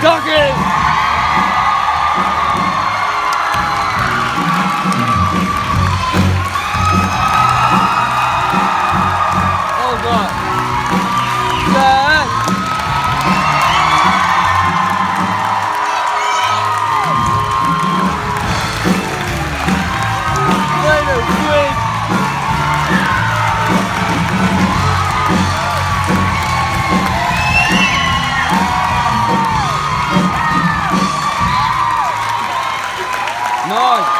Duncan! Nós.